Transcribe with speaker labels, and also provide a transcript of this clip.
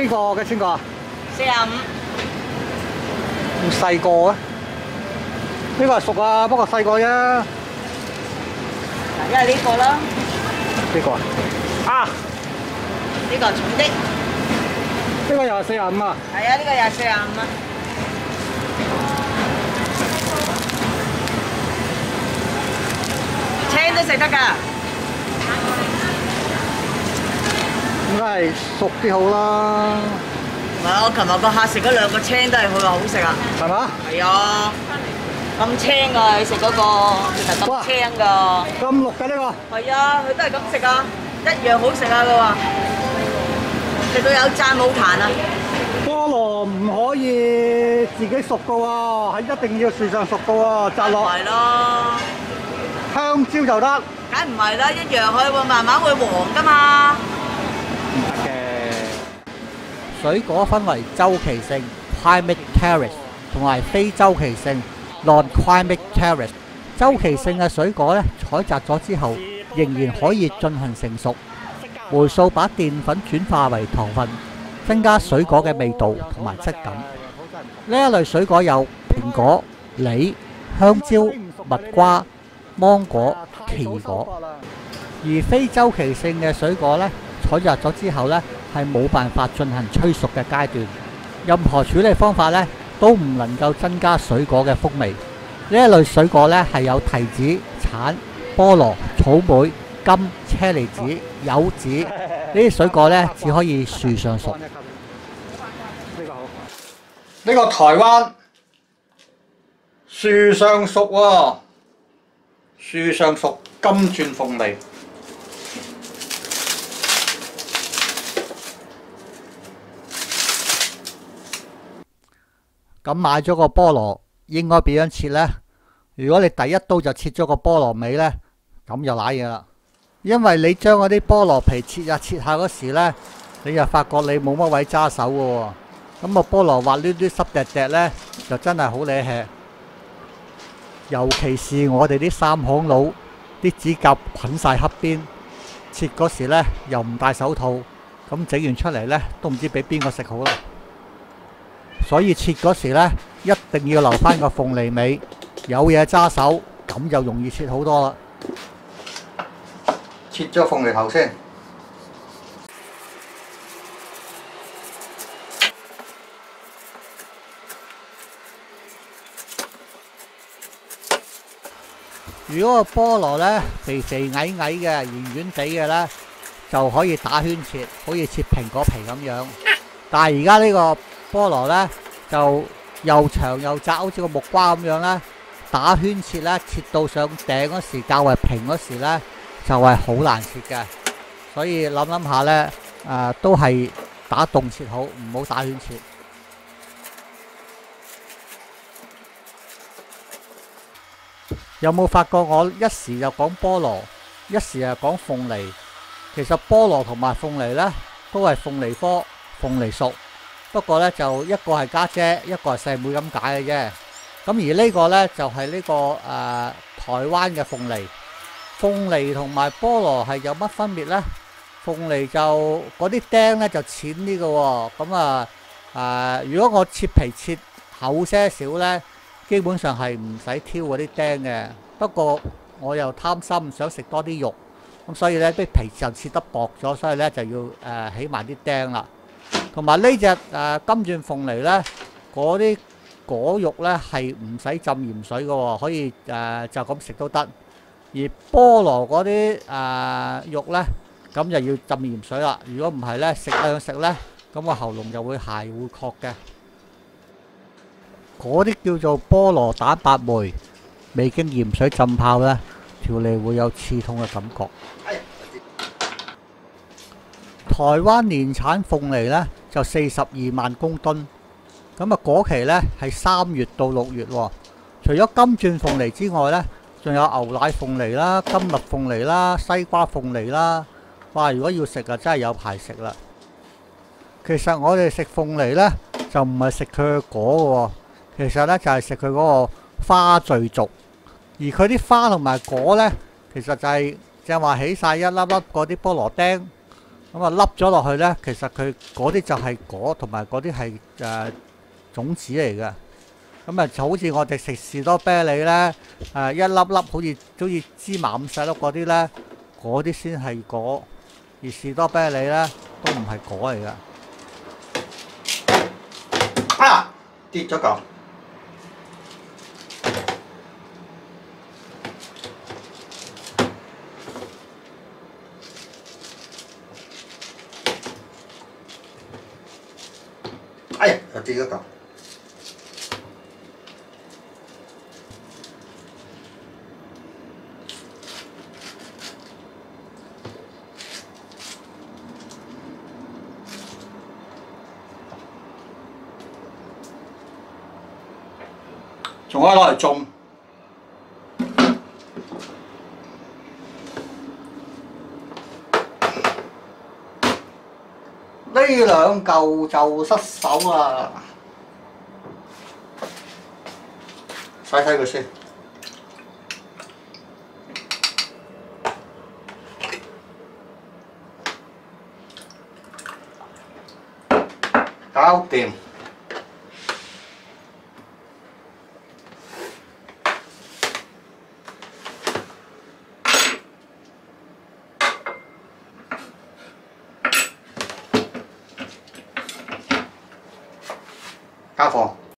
Speaker 1: 呢個嘅錢個啊？
Speaker 2: 四廿五，
Speaker 1: 咁細個啊？呢個係熟啊，不過細個啫。呢
Speaker 2: 一係呢個啦，呢
Speaker 1: 個啊？啊！
Speaker 2: 呢個重的，
Speaker 1: 呢個又係四廿五啊！
Speaker 2: 係啊，呢個又係四廿五啊。青都食得㗎，
Speaker 1: 應該係熟啲好啦，
Speaker 2: 唔係我琴日個客食嗰兩個青都係佢話好食啊。
Speaker 1: 係嘛？
Speaker 2: 係啊，咁青㗎，你食嗰個其實咁青㗎。
Speaker 1: 咁綠嘅呢個，
Speaker 2: 係啊，佢都係咁食啊，一樣好食啊！佢話食到有讚冇彈啊！
Speaker 1: 菠蘿唔可以自己熟嘅喎，係一定要樹上熟嘅喎，摘落
Speaker 2: 係咯，
Speaker 1: 香蕉就得。
Speaker 2: 梗唔係啦，一樣佢會慢慢會黃㗎嘛。
Speaker 3: 水果分為周期性 （climate carrots） 同埋非周期性 （non-climate carrots）。周期性嘅水果咧，採摘咗之後，仍然可以進行成熟。霉素把澱粉轉化為糖分，增加水果嘅味道同埋質感。呢一類水果有蘋果、梨、香蕉、蜜瓜、芒果、奇果。而非周期性嘅水果咧，採摘咗之後咧，係冇辦法進行催熟嘅階段。任何處理方法呢，都唔能夠增加水果嘅風味。呢一類水果呢，係有提子、橙、菠蘿、草莓、金、車厘子、柚子 呢啲水果呢，只可以樹上熟。
Speaker 1: 呢個好。呢個台灣樹上熟喎，樹上熟金鑽鳳梨。
Speaker 3: 咁買咗個菠蘿應該點樣切呢？如果你第一刀就切咗個菠蘿尾呢，咁就濑嘢啦。因為你將嗰啲菠蘿皮切下切下嗰時呢，你就發覺你冇乜位揸手嘅喎。咁個菠蘿滑捋捋濕滴滴呢，就真係好惹氣。尤其是我哋啲三行佬，啲指甲捆晒黑邊，切嗰時呢又唔戴手套，咁整完出嚟呢，都唔知俾邊個食好啦。所以切嗰時呢，一定要留翻個鳳梨尾，有嘢揸手，咁就容易切好多啦。
Speaker 1: 切咗鳳梨頭先。
Speaker 3: 如果個菠蘿呢，肥肥矮矮嘅、圓圓地嘅呢，就可以打圈切，好似切蘋果皮咁樣。但係而家呢個菠蘿呢，就又長又窄，好似個木瓜咁樣呢。打圈切呢，切到上頂嗰時較為平嗰時呢，就係好難切嘅。所以諗諗下呢，誒、都係打洞切好，唔好打圈切。有冇發覺我一時就講菠蘿，一時又講鳳梨？其實菠蘿同埋鳳梨呢，都係鳳梨科，鳳梨屬。不過呢，就一個係家姐，一個係細妹咁解嘅啫。咁而呢個呢，就係、呢個誒、台灣嘅鳳梨。鳳梨同埋菠蘿係有乜分別呢？鳳梨就嗰啲釘呢，就淺啲嘅喎。咁啊誒，如果我切皮切厚些少呢，基本上係唔使挑嗰啲釘嘅。不過我又貪心，想食多啲肉，咁所以呢啲皮就切得薄咗，所以呢就要誒、起埋啲釘啦。同埋呢只誒金鑽鳳梨呢，嗰啲果肉呢係唔使浸鹽水嘅喎，可以誒、呃就咁食都得。而菠蘿嗰啲誒肉呢，咁就要浸鹽水啦。如果唔係呢，食兩食呢，咁個喉嚨就會鞋會確嘅。嗰啲叫做菠蘿蛋白酶，未經鹽水浸泡呢，條脷會有刺痛嘅感覺。台灣年產鳳梨呢，就四十二萬公噸，咁啊果期呢係三月到六月喎。除咗金鑽鳳梨之外呢，仲有牛奶鳳梨啦、金蜜鳳梨啦、西瓜鳳梨啦。哇！如果要食啊，真係有排食啦。其實我哋食鳳梨呢，就唔係食佢嘅果嘅喎，其實呢，就係食佢嗰個花序軸，而佢啲花同埋果呢，其實就係正話起晒一粒粒嗰啲菠蘿釘。咁啊凹咗落去呢，其實佢嗰啲就係果，同埋嗰啲係誒種子嚟嘅。咁啊，就好似我哋食士多啤梨呢，誒一粒粒好似好似芝麻咁細粒嗰啲呢，嗰啲先係果，而士多啤梨呢，都唔係果嚟嘅。
Speaker 1: 啊！跌咗嚿。哎呀！又跌咗嚿。仲可以攞嚟種。呢兩嚿就失手啊，洗洗佢先。搞掂。